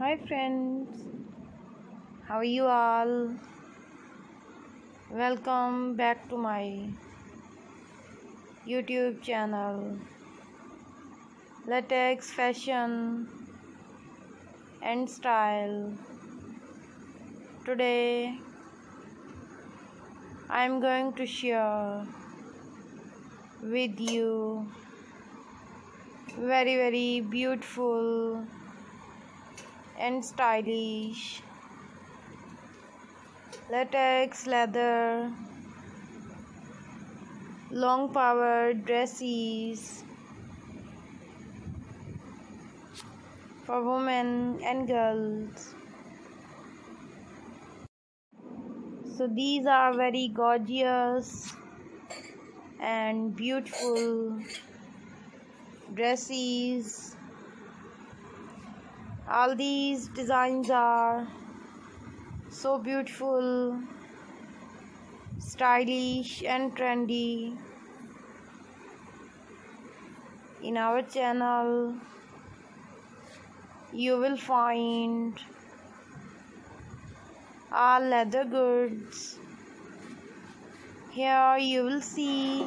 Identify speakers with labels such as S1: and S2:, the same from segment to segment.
S1: Hi friends, how are you all? Welcome back to my YouTube channel Latex Fashion and Style. Today I am going to share with you very very beautiful and stylish. Latex leather long power dresses for women and girls. So these are very gorgeous and beautiful dresses all these designs are so beautiful stylish and trendy in our channel. You will find all leather goods. Here you will see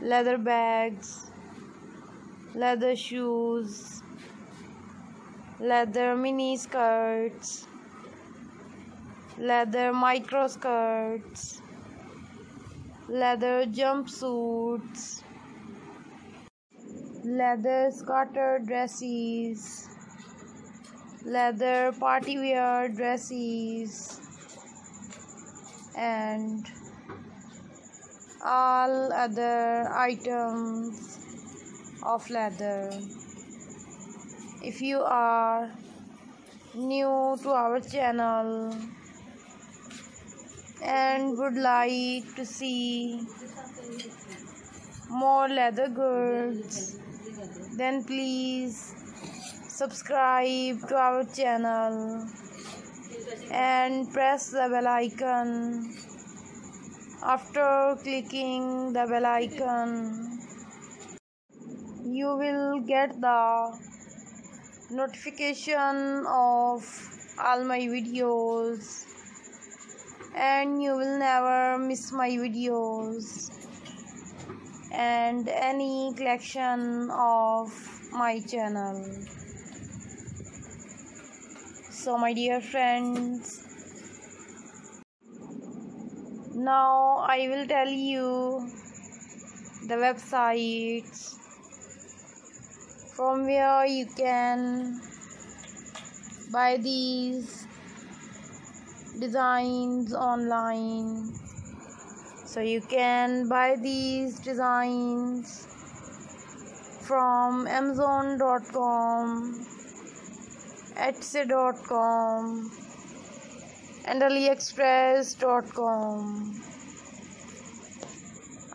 S1: leather bags leather shoes, leather mini skirts, leather micro skirts, leather jumpsuits, leather skater dresses, leather party wear dresses, and all other items of leather. If you are new to our channel and would like to see more leather goods, then please subscribe to our channel and press the bell icon. After clicking the bell icon you will get the notification of all my videos. And you will never miss my videos. And any collection of my channel. So my dear friends now i will tell you the websites from where you can buy these designs online. So you can buy these designs from amazon.com etsy.com and aliexpress.com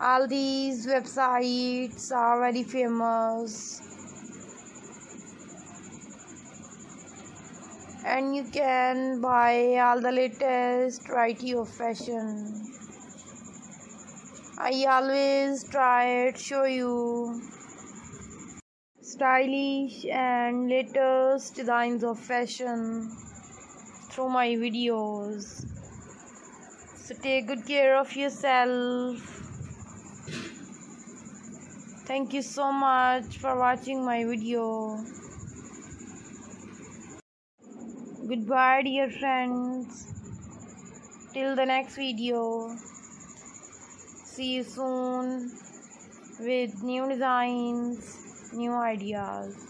S1: all these websites are very famous and you can buy all the latest variety of fashion. I always try to show you stylish and latest designs of fashion through my videos. So take good care of yourself. Thank you so much for watching my video Goodbye, dear friends. Till the next video. See you soon with new designs, new ideas.